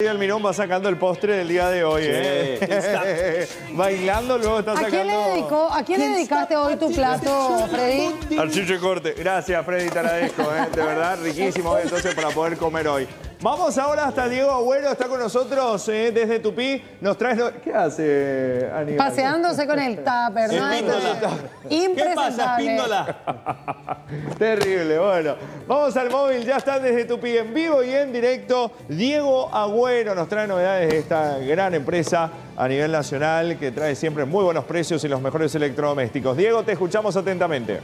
El Mirón va sacando el postre del día de hoy, ¿eh? Bailando, luego está ¿A sacando... quién le, dedicó, ¿A quién le dedicaste hoy tu plato, Freddy? Archicho y Corte. Gracias, Freddy, te agradezco, ¿eh? De verdad, riquísimo entonces para poder comer hoy. Vamos ahora hasta Diego Agüero, está con nosotros ¿eh? desde Tupí. Nos trae... lo- ¿Qué hace, Aníbal? Paseándose con el tupper, ¿no? Espíndola. ¿Qué pasa. Píndola? Terrible, bueno. Vamos al móvil, ya está desde Tupí en vivo y en directo. Diego Agüero nos trae novedades de esta gran empresa a nivel nacional que trae siempre muy buenos precios y los mejores electrodomésticos. Diego, te escuchamos atentamente.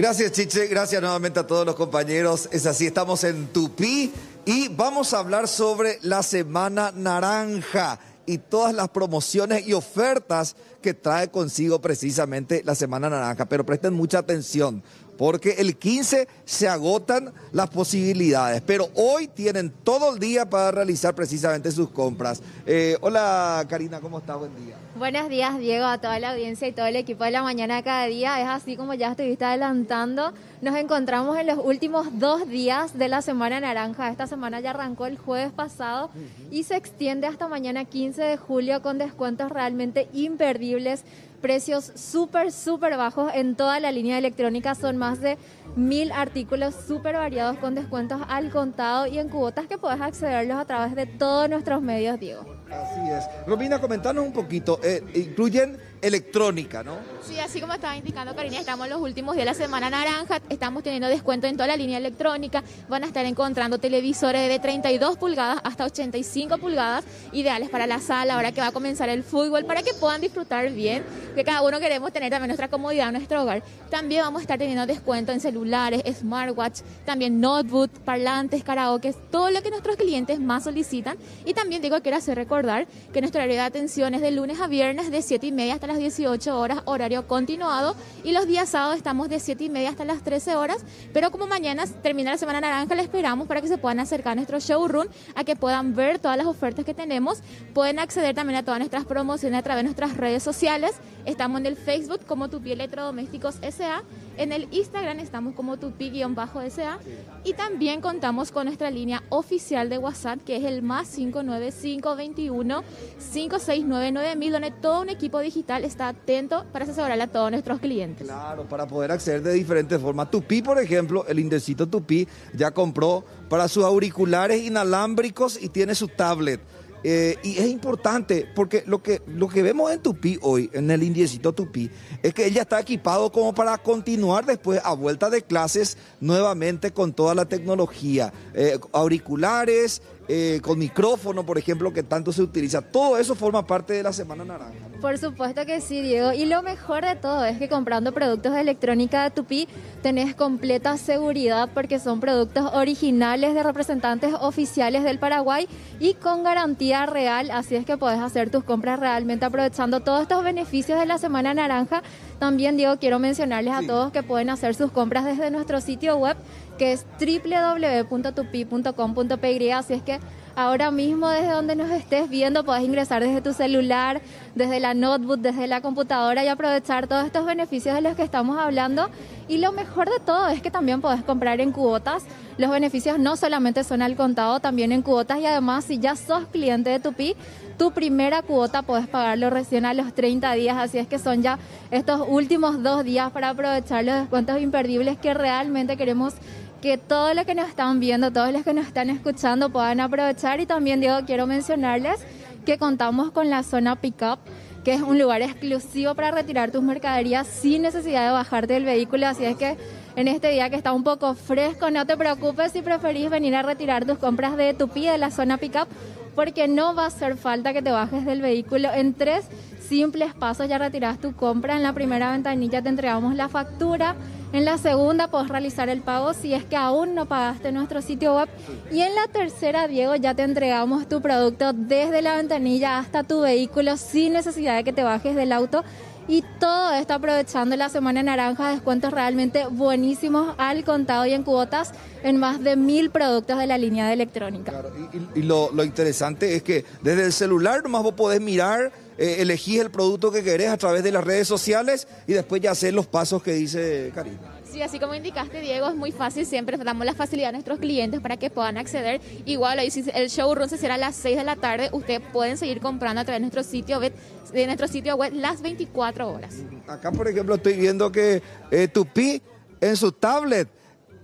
Gracias, Chiche. Gracias nuevamente a todos los compañeros. Es así, estamos en Tupí y vamos a hablar sobre la Semana Naranja y todas las promociones y ofertas que trae consigo precisamente la Semana Naranja. Pero presten mucha atención porque el 15 se agotan las posibilidades, pero hoy tienen todo el día para realizar precisamente sus compras. Eh, hola, Karina, ¿cómo estás? Buen día. Buenos días, Diego, a toda la audiencia y todo el equipo de la mañana cada día. Es así como ya estuviste adelantando. Nos encontramos en los últimos dos días de la Semana Naranja. Esta semana ya arrancó el jueves pasado y se extiende hasta mañana 15 de julio con descuentos realmente imperdibles. Precios súper, súper bajos en toda la línea electrónica. Son más de mil artículos súper variados con descuentos al contado y en cuotas que puedes accederlos a través de todos nuestros medios, Diego. Así es. Romina, comentanos un poquito. Eh, incluyen electrónica, ¿no? Sí, así como estaba indicando Karina, estamos en los últimos días de la Semana Naranja, estamos teniendo descuento en toda la línea electrónica, van a estar encontrando televisores de 32 pulgadas hasta 85 pulgadas, ideales para la sala, ahora que va a comenzar el fútbol, para que puedan disfrutar bien, que cada uno queremos tener también nuestra comodidad en nuestro hogar. También vamos a estar teniendo descuento en celulares, smartwatch, también notebook, parlantes, karaoke, todo lo que nuestros clientes más solicitan. Y también digo, quiero hacer recordar que nuestro horario de atención es de lunes a viernes de 7 y media hasta las 18 horas, horario continuado. Y los días sábados estamos de 7 y media hasta las 13 horas. Pero como mañana termina la Semana Naranja, le esperamos para que se puedan acercar a nuestro showroom, a que puedan ver todas las ofertas que tenemos. Pueden acceder también a todas nuestras promociones a través de nuestras redes sociales. Estamos en el Facebook como Tupi Electrodomésticos SA. En el Instagram estamos como Tupi-SA. Y también contamos con nuestra línea oficial de WhatsApp, que es el más 59521 5699 donde todo un equipo digital está atento para asesorarle a todos nuestros clientes. Claro, para poder acceder de diferentes formas. Tupi, por ejemplo, el indecito Tupi ya compró para sus auriculares inalámbricos y tiene su tablet. Eh, y es importante porque lo que, lo que vemos en Tupi hoy, en el indiecito Tupi, es que ella está equipado como para continuar después a vuelta de clases nuevamente con toda la tecnología. Eh, auriculares, eh, con micrófono, por ejemplo, que tanto se utiliza. Todo eso forma parte de la Semana Naranja. Por supuesto que sí, Diego. Y lo mejor de todo es que comprando productos de electrónica de Tupi tenés completa seguridad porque son productos originales de representantes oficiales del Paraguay y con garantía real. Así es que podés hacer tus compras realmente aprovechando todos estos beneficios de la Semana Naranja. También, Diego, quiero mencionarles a todos que pueden hacer sus compras desde nuestro sitio web que es www.tupi.com.py. Así es que ahora mismo desde donde nos estés viendo podés ingresar desde tu celular, desde la notebook, desde la computadora y aprovechar todos estos beneficios de los que estamos hablando. Y lo mejor de todo es que también podés comprar en cuotas. Los beneficios no solamente son al contado, también en cuotas y además si ya sos cliente de Tupi, tu primera cuota podés pagarlo recién a los 30 días, así es que son ya estos últimos dos días para aprovechar los descuentos imperdibles que realmente queremos que todos los que nos están viendo, todos los que nos están escuchando puedan aprovechar y también Diego quiero mencionarles que contamos con la zona pickup que es un lugar exclusivo para retirar tus mercaderías sin necesidad de bajarte del vehículo, así es que en este día que está un poco fresco, no te preocupes si preferís venir a retirar tus compras de Tupi de la zona pickup, porque no va a hacer falta que te bajes del vehículo en tres simples pasos ya retiras tu compra. En la primera ventanilla te entregamos la factura. En la segunda puedes realizar el pago si es que aún no pagaste nuestro sitio web. Y en la tercera, Diego, ya te entregamos tu producto desde la ventanilla hasta tu vehículo sin necesidad de que te bajes del auto. Y todo esto aprovechando la Semana Naranja, descuentos realmente buenísimos al contado y en cuotas en más de mil productos de la línea de electrónica. Claro, y lo, lo interesante es que desde el celular nomás vos podés mirar, eh, elegís el producto que querés a través de las redes sociales y después ya hacer los pasos que dice Karina. Sí, así como indicaste, Diego, es muy fácil. Siempre damos la facilidad a nuestros clientes para que puedan acceder. Igual, ahí si el showroom se será a las 6 de la tarde, ustedes pueden seguir comprando a través de nuestro sitio web, de nuestro sitio web las 24 horas. Acá, por ejemplo, estoy viendo que eh, Tupi en su tablet,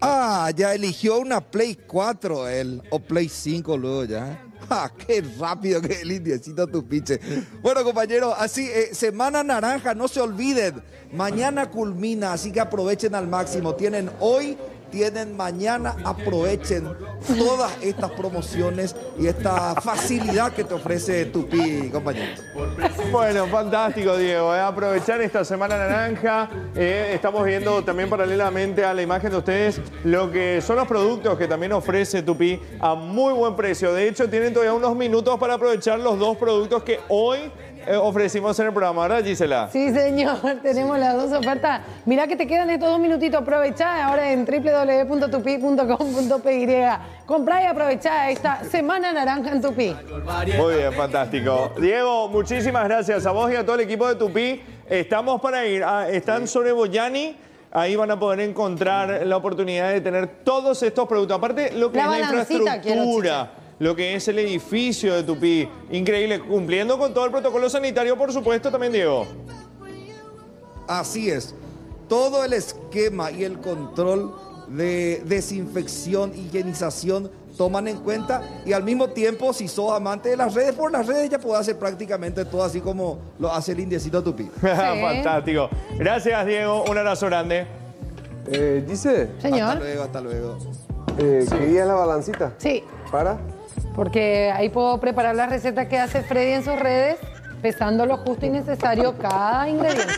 ah, ya eligió una Play 4 él, o Play 5 luego ya. ¡Ah, qué rápido que el indiecito Tupiche! Bueno, compañeros, así, eh, Semana Naranja, no se olviden. Mañana culmina, así que aprovechen al máximo. Tienen hoy tienen mañana, aprovechen todas estas promociones y esta facilidad que te ofrece Tupi, compañeros. Bueno, fantástico, Diego. ¿eh? Aprovechar esta semana naranja. Eh, estamos viendo también paralelamente a la imagen de ustedes lo que son los productos que también ofrece Tupi a muy buen precio. De hecho, tienen todavía unos minutos para aprovechar los dos productos que hoy eh, ofrecimos en el programa, ¿verdad, Gisela? Sí, señor, tenemos las dos ofertas. Mirá que te quedan estos dos minutitos, aprovechá ahora en www.tupi.com.py. Comprá y aprovechá esta semana naranja en Tupi. Muy bien, fantástico. Diego, muchísimas gracias a vos y a todo el equipo de Tupi. Estamos para ir, a- están sobre Boyani. Ahí van a poder encontrar la oportunidad de tener todos estos productos. Aparte, lo que La es la quiero, infraestructura, lo que es el edificio de Tupi. Increíble, cumpliendo con todo el protocolo sanitario, por supuesto, también, Diego. Así es. Todo el esquema y el control de desinfección, higienización toman en cuenta y al mismo tiempo si sos amante de las redes, por las redes ya puedes hacer prácticamente todo así como lo hace el indiecito Tupi. Fantástico. Gracias, Diego. Un abrazo grande. Eh, dice, Hasta Señor. luego, hasta luego. eh, ¿querías la balancita? Sí, ¿Para? Porque ahí puedo preparar la receta que hace Freddy en sus redes, pesando lo justo y necesario cada ingrediente.